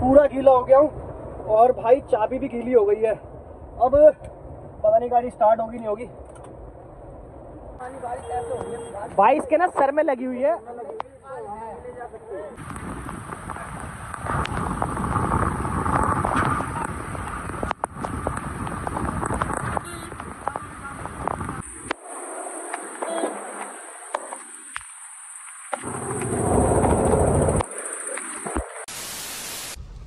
पूरा गीला हो गया हूँ और भाई चाबी भी गीली हो गई है। अब पता नहीं गाड़ी स्टार्ट होगी नहीं होगी। भाई इसके ना सर में लगी हुई है।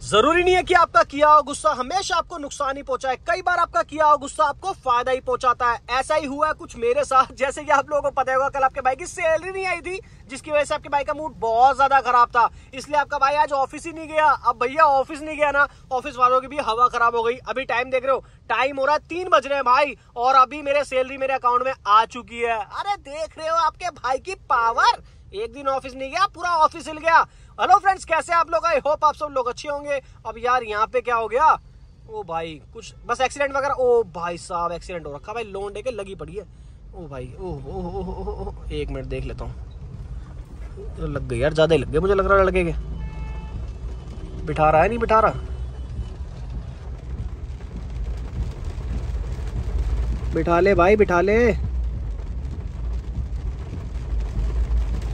ज़रूरी नहीं है कि आपका किया हुआ गुस्सा हमेशा आपको नुकसान ही पहुँचाए। कई बार आपका किया हुआ गुस्सा आपको फ़ायदा ही पहुंचाता है। ऐसा ही हुआ कुछ मेरे साथ। जैसे कि आप लोगों को पता होगा, कल आपके भाई की सैलरी नहीं आई थी, जिसकी वजह से आपके भाई का मूड बहुत ज़्यादा खराब था। इसलिए आपका भाई आज ऑफ़िस ही नहीं गया। अब भैया ऑफ़िस नहीं गया ना, ऑफ़िस वालों की भी हवा खराब हो गई। अभी टाइम देख रहे हो टाइम हो रहा है, तीन बज रहे हैं भाई, और अभी मेरे सैलरी मेरे अकाउंट में आ चुकी है। अरे देख रहे हो आपके भाई की पावर एक दिन ऑफ़िस नहीं गया पूरा ऑफ़िस हिल गया। हेलो फ्रेंड्स कैसे आप लोग? आई होप आप सब लोग अच्छे होंगे। अब यार यहाँ पे क्या हो गया? ओ भाई कुछ बस एक्सीडेंट वगैरह। ओ भाई साहब एक्सीडेंट हो रखा। भाई लोन डे के लगी पड़ी है। ओ भाई ओ, ओ, ओ, एक मिनट देख लेता हूँ। लग गई यार ज़्यादा ही लग गए मुझे लग रहा लड़के के। बिठा रहा है नहीं बिठा रहा। बिठा ले भाई बिठा ले।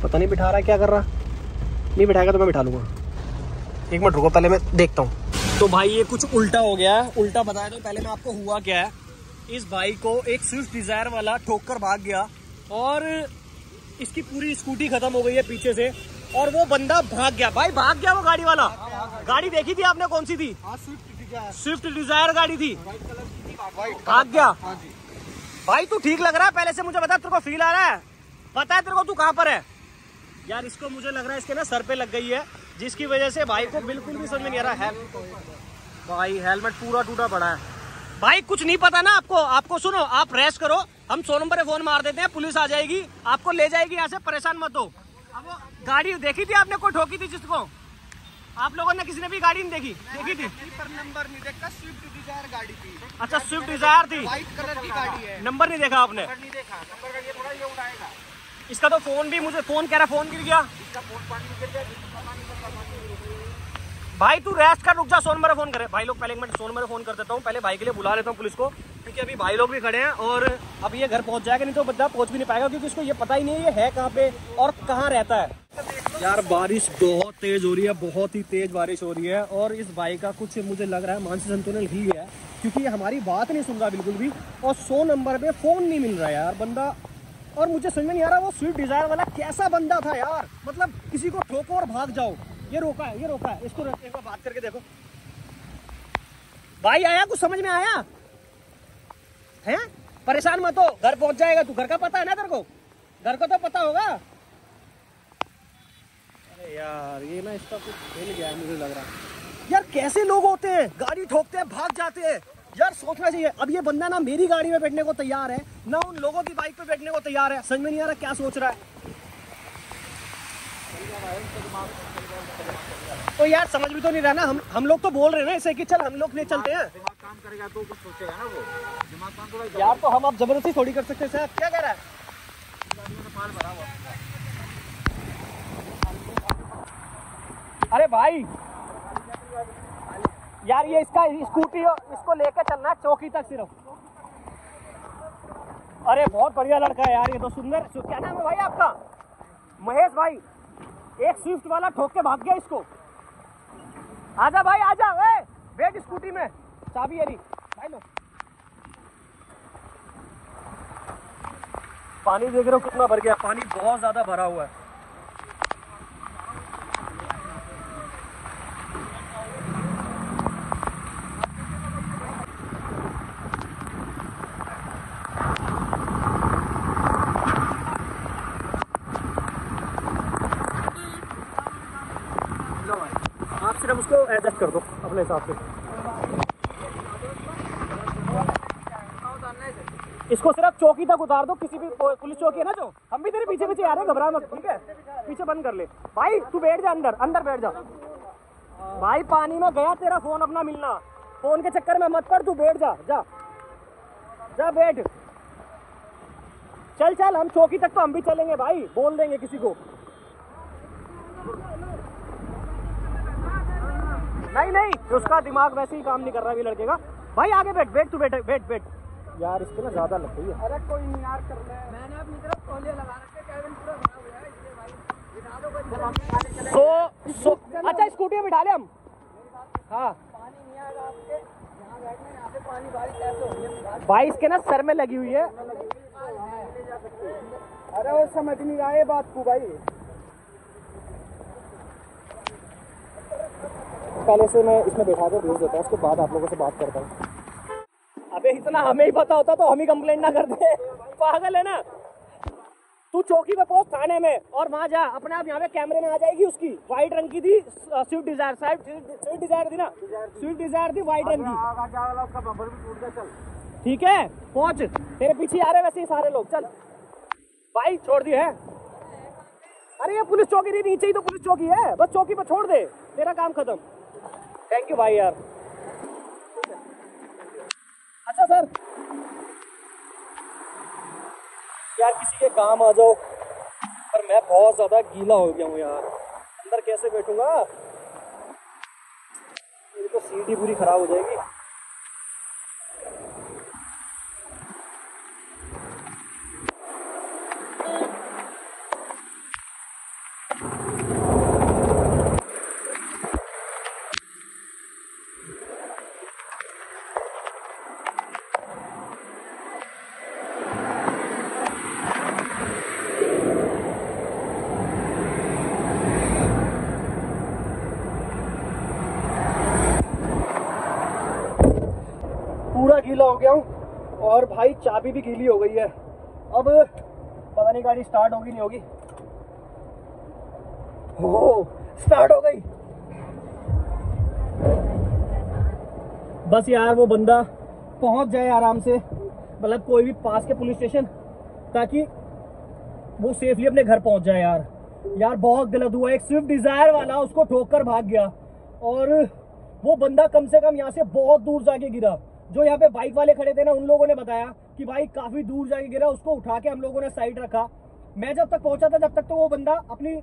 पता नहीं बिठा रहा क्या कर रहा? नहीं बिठाएगा तो मैं बिठा लूँगा। एक मिनट रुको पहले मैं देखता हूँ। तो भाई ये कुछ उल्टा हो गया है। उल्टा बताया तो पहले मैं आपको हुआ क्या है। इस भाई को एक स्विफ्ट डिज़ायर वाला ठोक कर भाग गया और इसकी पूरी स्कूटी खत्म हो गई है पीछे से और वो बंदा भाग गया। भाई भाग गया वो गाड़ी वाला। गाड़ी देखी थी आपने कौन सी थी? Swift Dzire. गाड़ी थी। भाग गया। भाई तू ठीक लग रहा है? पहले से मुझे बता तेरे को फील आ रहा है? पता है तेरे को तू कहाँ पर है? यार इसको मुझे लग रहा है इसके ना सर पे लग गई है जिसकी वजह से भाई को बिल्कुल भी समझ नहीं आ रहा है। भाई हेलमेट पूरा टूटा पड़ा है। भाई कुछ नहीं पता ना आपको। आपको सुनो आप रेस्ट करो। हम सौ नंबर फ़ोन मार देते हैं पुलिस आ जाएगी। आपको ले जाएगी यहाँ से परेशान मत हो। अब गाड़ी देखी थी आपने कोई ठोकी थी जिसको? आप लोगों ने किसी ने भी गाड़ी नहीं देखी? देखी थी? पर नंबर नहीं देखा स्विफ्ट डिज़ायर गाड़ी थी। अच्छा स्विफ्ट डिज़ायर थी। व्हाइट कलर की गाड़ी है। नंबर नहीं देखा आपने? नंबर नहीं देखा। नंबर इसका तो फ़ोन भी मुझे, फ़ोन कह रहा, फ़ोन गिर गया। भाई तू रेस्ट कर, रुक जा, सोन मेरा फ़ोन करे। भाई लोग पहले एक मिनट सोन मेरा फ़ोन कर देता हूँ, पहले भाई के लिए बुला लेता हूँ पुलिस को, क्योंकि अभी भाई लोग भी खड़े हैं और अब ये घर पहुँच जाएगा, नहीं तो बंदा पहुँच भी नहीं पाएगा, क्योंकि इसको ये पता ही नहीं है, ये है कहाँ पे और कहाँ रहता है। यार, बारिश बहुत तेज हो रही है, बहुत ही तेज बारिश हो रही है, और इस भाई का कुछ मुझे लग रहा है मानसिक संतुलन ही है, क्योंकि हमारी बात नहीं सुन रहा बिल्कुल भी, और सौ नंबर पे फ़ोन नहीं मिल रहा है यार, बंदा और मुझे समझ में नहीं आ रहा वो स्विफ्ट डिज़ायर वाला कैसा बंदा था यार। मतलब किसी को ठोको और भाग जाओ। ये रोका है, ये रोका है। इसको एक बार बात करके देखो। भाई, आया? कुछ समझ में आया? है? परेशान मत हो। घर पहुँच जाएगा तू। घर का पता है ना तेरे को? घर का तो पता होगा। अरे यार, ये ना इसका कुछ हिल गया है मुझे लग रहा यार, कैसे लोग होते हैं? गाड़ी ठोकते हैं, भाग जाते हैं। यार सोचना चाहिए। अब ये बंदा ना मेरी गाड़ी में बैठने को तैयार है ना उन लोगों की बाइक पे बैठने को तैयार है। समझ में नहीं आ रहा क्या सोच रहा है। तो यार समझ भी तो नहीं रहा ना हम हम लोग तो बोल रहे हैं ना ऐसे कि चल हम लोग ले चलते हैं। काम करेगा तो कुछ सोचेगा ना वो। दिमाग काम थोड़ा यार तो हम आप ज़बरदस्ती थोड़ी कर सकते हैं सर। क्या कह रहा है? अरे भाई यार, ये इसका स्कूटी इसको लेके चलना है, चौकी तक सिर्फ़। अरे, बहुत बढ़िया लड़का है यार, ये तो सुंदर। क्या नाम है भाई आपका? महेश भाई। एक स्विफ्ट वाला ठोक के भाग गया इसको। आजा भाई, आजा। ए, बैठ स्कूटी में। चाबी अली भाई लो। पानी देख रहे हो कितना भर गया? पानी बहुत ज़्यादा भरा हुआ है। सिर्फ़ उसको एडजस्ट कर दो, अपने हिसाब से। इसको सिर्फ़ चौकी तक उतार दो, किसी भी पुलिस चौकी है ना जो? हम भी तेरे पीछे पीछे आ रहे हैं, घबरा मत, ठीक है? पीछे बंद कर ले। भाई, तू बैठ जा अंदर अंदर बैठ जा। भाई, पानी में गया तेरा फ़ोन अपना मिलना। फ़ोन के चक्कर में मत पड़, तू बैठ जा जा। जा, बैठ। चल चल, हम चौकी तक तो हम भी चलेंगे भाई, बोल देंगे किसी को। नहीं नहीं उसका दिमाग वैसे ही काम नहीं कर रहा अभी लड़के का। भाई आगे बैठ बैठ तू बैठ बैठ बैठ। यार इसको ना ज़्यादा लग गई है। अरे कोई नहीं यार कर ले। मैंने अपनी तरफ़ तौलिया लगा रखे कैबिन पूरा भरा हुआ है इसलिए भाई बिठा दो कोई सो सो अच्छा स्कूटी में बिठा ले हम। हाँ। पानी नहीं आएगा आपके। यहाँ बैठना यहाँ पे पानी बारिश ऐसे हो रही भाई इसके ना सर में लगी हुई है। अरे वो समझ नहीं रहा है बात को भाई। पहले से मैं इसमें बैठा कर भेज देता हूँ, उसके बाद आप लोगों से बात करता हूँ। अबे, इतना हमें ही पता होता तो हम ही कंप्लेंट ना करते। पागल है ना? तू चौकी पे पहुँच थाने में और वहाँ जा, अपने आप यहाँ पे कैमरे में आ जाएगी उसकी। व्हाइट रंग की थी स्विफ्ट डिज़ायर साहब स्विफ्ट डिज़ायर थी ना? स्विफ्ट डिज़ायर थी व्हाइट रंग की। ठीक है, पहुँच। तेरे पीछे आ रहे वैसे ही सारे लोग। चल। भाई, छोड़ दी है। अरे, ये पुलिस चौकी नीचे ही तो पुलिस चौकी है। बस चौकी पर छोड़ दे। तेरा काम खत्म। थैंक यू भाई यार अच्छा सर यार किसी के काम आ जाओ पर मैं बहुत ज़्यादा गीला हो गया हूँ यार अंदर कैसे बैठूँगा मेरी तो सीट ही पूरी खराब हो जाएगी गीला हो गया हूँ, और भाई चाबी भी गीली हो गई है। अब पता नहीं गाड़ी स्टार्ट होगी नहीं होगी। हो स्टार्ट हो गई। बस यार वो बंदा पहुँच जाए आराम से मतलब कोई भी पास के पुलिस स्टेशन ताकि वो सेफली अपने घर पहुँच जाए यार। यार बहुत गलत हुआ, एक स्विफ्ट डिज़ायर वाला उसको ठोक कर भाग गया, और वो बंदा कम से कम यहाँ से बहुत दूर जाके गिरा। जो यहाँ पे बाइक वाले खड़े थे ना, उन लोगों ने बताया कि भाई काफ़ी दूर जाके गिरा, उसको उठा के हम लोगों ने साइड रखा। मैं जब तक पहुँचा था, जब तक तो वो बंदा अपनी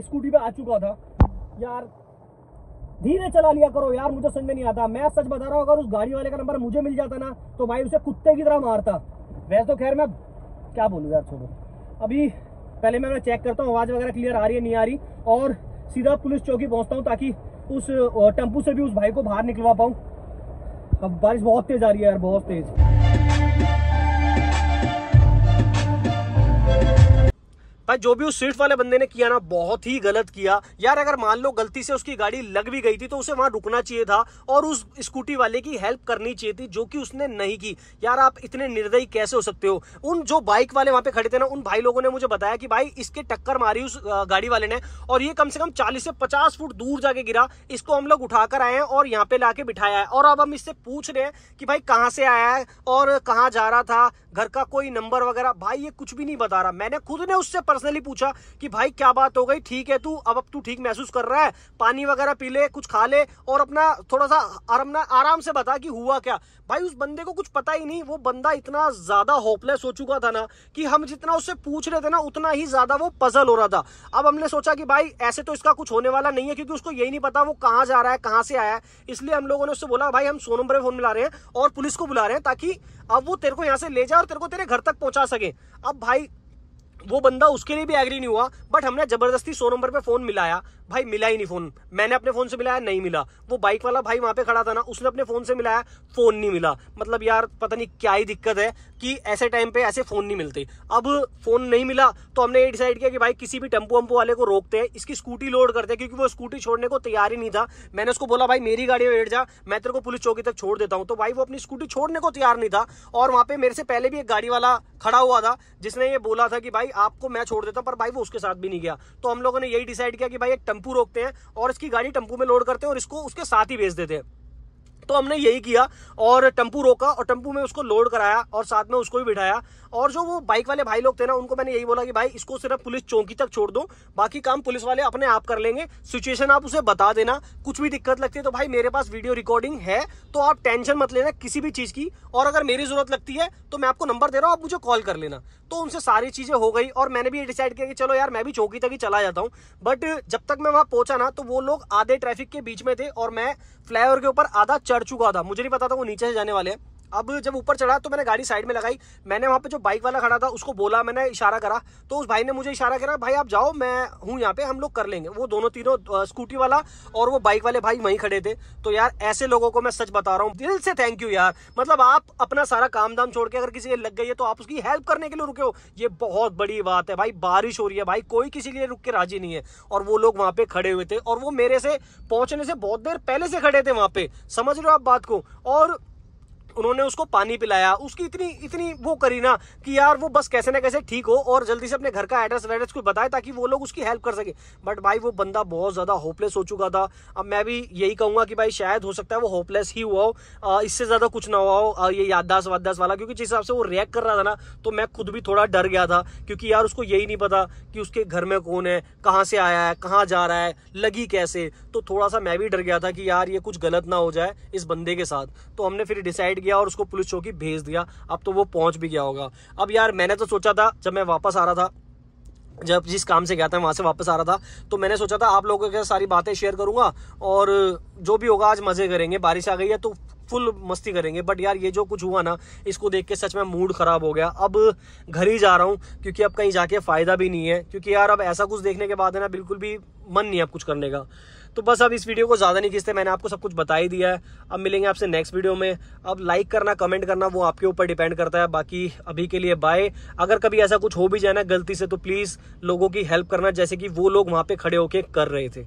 स्कूटी पे आ चुका था। यार, धीरे चला लिया करो यार, मुझे समझ में नहीं आता। मैं सच बता रहा हूँ, अगर उस गाड़ी वाले का नंबर मुझे मिल जाता ना तो भाई उसे कुत्ते की तरह मारता। वैसे तो खैर मैं, क्या बोलूँ यार, छोड़ो। अभी पहले मैं चेक करता हूँ, आवाज़ वगैरह क्लियर आ रही है, नहीं आ रही, और सीधा पुलिस चौकी पहुँचता हूँ ताकि उस टेंपू से भी उस भाई को बाहर निकलवा पाऊँ। बारिश बहुत तेज आ रही है यार बहुत तेज। भाई जो भी उस स्विफ्ट वाले बंदे ने किया ना, बहुत ही गलत किया। यार, अगर मान लो गलती से उसकी गाड़ी लग भी गई थी तो उसे वहाँ रुकना चाहिए था और उस स्कूटी वाले की हेल्प करनी चाहिए थी, जो कि उसने नहीं की। यार, आप इतने निर्दयी कैसे हो सकते हो? उन जो बाइक वाले वहाँ पे खड़े थे ना, उन भाई लोगों ने मुझे बताया कि भाई, इसके टक्कर मारी उस गाड़ी वाले ने और ये कम से कम चालीस से पचास फुट दूर जाके गिरा। इसको हम लोग उठाकर आए हैं और यहाँ पे लाके बिठाया है। और अब हम इससे पूछ रहे हैं कि भाई, कहाँ से आया है और कहाँ जा रहा था? घर का कोई नंबर वगैरह? भाई, ये कुछ भी नहीं बता रहा। मैंने खुद ने उससे पर्सनली पूछा कि भाई, क्या बात हो गई? ठीक है तू, अब अब तू ठीक महसूस कर रहा है? पानी वगैरह पी ले, कुछ खा ले और अपना थोड़ा सा आराम ना, आराम से बता कि हुआ क्या। भाई, उस बंदे को कुछ पता ही नहीं, वो बंदा इतना ज़्यादा होपलेस हो चुका था ना कि हम जितना उससे पूछ रहे थे ना, उतना ही ज़्यादा वो पजल हो रहा था। अब हमने सोचा कि भाई, ऐसे तो इसका कुछ होने वाला नहीं है क्योंकि उसको यही नहीं पता वो कहाँ जा रहा है, कहाँ से आया है। इसलिए हम लोगों ने उससे बोला, भाई, हम सौ नंबर पे फ़ोन मिला रहे हैं और पुलिस को बुला रहे हैं ताकि अब वो तेरे को यहाँ से ले जाए और तेरे को तेरे घर तक पहुँचा सके। अब भाई वो बंदा उसके लिए भी एग्री नहीं हुआ बट हमने ज़बरदस्ती सौ नंबर पे फ़ोन मिलाया। भाई, मिला ही नहीं फ़ोन। मैंने अपने फ़ोन से मिलाया, नहीं मिला। वो बाइक वाला भाई वहाँ पे खड़ा था ना, उसने अपने फ़ोन से मिलाया, फ़ोन नहीं मिला। मतलब यार, पता नहीं क्या ही दिक्कत है कि ऐसे टाइम पे ऐसे फ़ोन नहीं मिलते। अब फ़ोन नहीं मिला तो हमने ये डिसाइड किया कि भाई, किसी भी टेंपो वम्पो वाले को रोकते हैं, इसकी स्कूटी लोड करते हैं, क्योंकि वो स्कूटी छोड़ने को तैयार ही नहीं था। मैंने उसको बोला, भाई, मेरी गाड़ी में बैठ जा, मैं तेरे को पुलिस चौकी तक छोड़ देता हूँ। तो भाई, वो अपनी स्कूटी छोड़ने को तैयार नहीं था, और वहाँ पे मेरे से पहले भी एक गाड़ी वाला खड़ा हुआ था, जिसने ये बोला था कि, भाई, आपको मैं छोड़ देता पर भाई, वो उसके साथ भी नहीं गया। तो हम लोगों ने यही डिसाइड किया कि भाई, एक टेंपू रोकते हैं और इसकी गाड़ी टेंपू में लोड करते हैं और इसको उसके साथ ही भेज देते हैं। तो हमने यही किया और टेंपू रोका और टेंपू में उसको लोड कराया और साथ में उसको भी बिठाया। और जो वो बाइक वाले भाई लोग थे ना, उनको मैंने यही बोला कि भाई, इसको सिर्फ़ पुलिस चौकी तक छोड़ दो, बाकी काम पुलिस वाले अपने आप कर लेंगे। सिचुएशन आप उसे बता देना, कुछ भी दिक्कत लगती है तो भाई मेरे पास वीडियो रिकॉर्डिंग है तो आप टेंशन मत लेना किसी भी चीज़ की। और अगर मेरी ज़रूरत लगती है तो मैं आपको नंबर दे रहा हूँ, आप मुझे कॉल कर लेना। तो उनसे सारी चीज़ें हो गई और मैंने भी ये डिसाइड किया कि चलो यार, मैं भी चौकी तक ही चला जाता हूँ। बट जब तक मैं वहाँ पहुँचा ना तो वो लोग आधे ट्रैफ़िक के बीच में थे और मैं फ्लाईओवर के ऊपर आधा चढ़ चुका था। मुझे नहीं पता था वो नीचे से जाने वाले हैं। अब जब ऊपर चढ़ा तो मैंने गाड़ी साइड में लगाई। मैंने वहाँ पे जो बाइक वाला खड़ा था, उसको बोला, मैंने इशारा करा। तो उस भाई ने मुझे इशारा करा, भाई, आप जाओ, मैं हूँ यहाँ पे, हम लोग कर लेंगे। वो दोनों तीनों स्कूटी वाला और वो बाइक वाले भाई वहीं खड़े थे। तो यार, ऐसे लोगों को मैं सच बता रहा हूँ, दिल से थैंक यू यार। मतलब आप अपना सारा काम दाम छोड़ के अगर किसी के लग गई है तो आप उसकी हेल्प करने के लिए रुके हो। ये बहुत बड़ी बात है भाई, बारिश हो रही है भाई, कोई किसी के लिए रुक के राज़ी नहीं है। और वो लोग वहाँ पे खड़े हुए थे और वो मेरे से पहुँचने से बहुत देर पहले से खड़े थे वहाँ पे। समझ रहे हो आप बात को? और उन्होंने उसको पानी पिलाया। उसकी इतनी इतनी वो करी ना कि यार वो बस कैसे ना कैसे ठीक हो और जल्दी से अपने घर का एड्रेस वेड्रेस को बताए ताकि वो लोग उसकी हेल्प कर सके। बट भाई वो बंदा बहुत ज़्यादा होपलेस हो चुका था। अब मैं भी यही कहूँगा कि भाई शायद हो सकता है वो होपलेस ही हुआ हो। इससे ज़्यादा कुछ ना हुआ हो ये याददाश्त वाददाश्त वाला, क्योंकि जिस हिसाब से वो रिएक्ट कर रहा था ना तो मैं खुद भी थोड़ा डर गया था। क्योंकि यार उसको यही नहीं पता कि उसके घर में कौन है, कहाँ से आया है, कहाँ जा रहा है, लगी कैसे। तो थोड़ा सा मैं भी डर गया था कि यार ये कुछ गलत ना हो जाए इस बंदे के साथ। तो हमने फिर डिसाइड किया और उसको पुलिस चौकी भेज दिया। अब तो वो पहुँच भी गया होगा। अब यार, मैंने तो सोचा था, जब मैं वापस आ रहा था, जब जिस काम से गया था, वहाँ से वापस आ रहा था तो मैंने सोचा था आप लोगों के सारी बातें शेयर करूँगा और जो भी होगा, आज मज़े करेंगे। बारिश आ गई है तो फुल मस्ती करेंगे। बट यार, ये जो कुछ हुआ ना, इसको देख के सच में मूड खराब हो गया। अब घर ही जा रहा हूँ, क्योंकि अब कहीं जाके फ़ायदा भी नहीं है। क्योंकि यार, अब ऐसा कुछ देखने के बाद है ना, बिल्कुल भी मन नहीं है अब कुछ करने का। तो बस अब इस वीडियो को ज़्यादा नहीं खींचते, मैंने आपको सब कुछ बता ही दिया है। अब मिलेंगे आपसे नेक्स्ट वीडियो में। अब लाइक करना कमेंट करना, वो आपके ऊपर डिपेंड करता है। बाकी अभी के लिए बाय अगर कभी ऐसा कुछ हो भी जाए ना गलती से तो प्लीज़ लोगों की हेल्प करना, जैसे कि वो लोग वहाँ पर खड़े होके कर रहे थे।